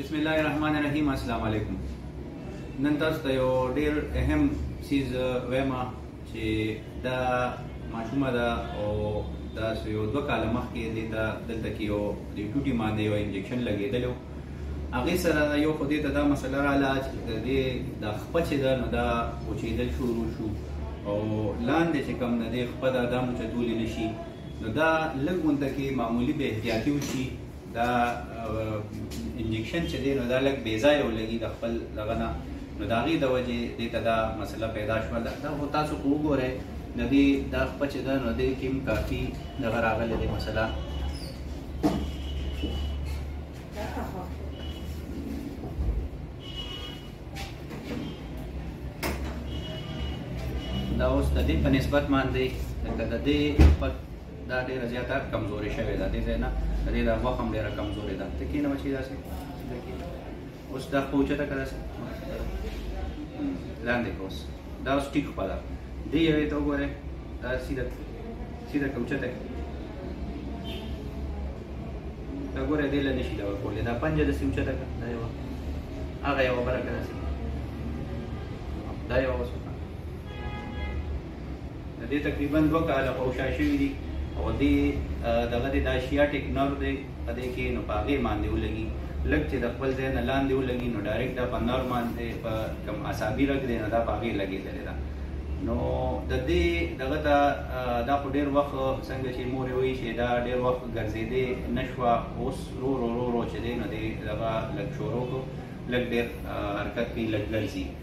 بسم الله الرحمن الرحیم السلام علیکم نن تاسو ته یو ډیر اهم چیز وایم چې دا ماشومه ده او دا یو دوه کاله مخکې دې ته دلته کې یو د ټوټي باندې یو انجکشن لګېدلی و هغې سره یو خو دې ته دا مسله راله چې د دې دا خپه چې ده نو دا وچېدل شروع شو او لاندې چې کوم د دې خپه ده دا مو چتولی نه شي نو دا لږ غونډه کې معمولي به احتیاطي وشي دا انجکشن چې دی نو دا لږ بې ځایه ولګي د خپل دغه نه نو د هغې د وجې دې ته دا مسله پیدا شوه دا خو تاسو خو وګورئ د دې دا خپه چې ده نو دې کې هم کافي دغه راغلی دی مسله دا اوس د دې په نسبت باندې لکه د دې دا ډیره زیاته کمزورې شوې ده دې ځای نه د دې دا غوښه هم ډیره کمزورې ده ته کېنه بچي داسې اوس دا خو اوچته که داسې لاندې که اوس دا اوس ټیک خوا ده دې یوې ته وګورئ دا سیده سیده که اوچته کړي دا ګوره دې له نشي دا ورکولې دا پنجه داسې اوچته کړه دا یوه هغه یوه بره که داسې دا یوه اوس د دې تقریبا دوه کاله په شا شوي دي او دې دغه دې دا شیا ټیکنر دی په دې کې نو په هغې ماندې ولګي لږ چې د خپل ځای نه لاندې ولګي نو ډایرکټ دا په نر ماندې په کم اعصابي رګ دی نو دا په هغې لګېدلې ده نو د دې دغه ته دا خو ډېر وخت څنګه چې مور یې وایي چې دا ډېر وخت ګرځېدې نه شوه اوس رو رو رو رو چې دی نو دې دغه لږ شورو کو لږ ډېر حرکت کوي لږ ګرځي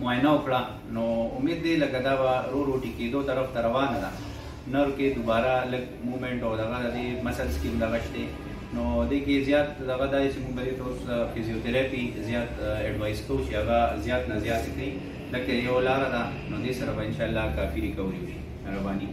معاینه وکړه نو امید دی لکه دا به رو رو ټیکیدو طرف ته روانه ده نر کې دوباره لګ موومنټ او دغه د مسلز کې دغه شته نو د کې زیات دغه دای چې موږ به اوس فزیوتراپي زیات اډوایس کوو چې هغه زیات نه زیات کړي لکه یو لار ده نو دې سره به ان شاء الله کافي ریکوري وشي مهرباني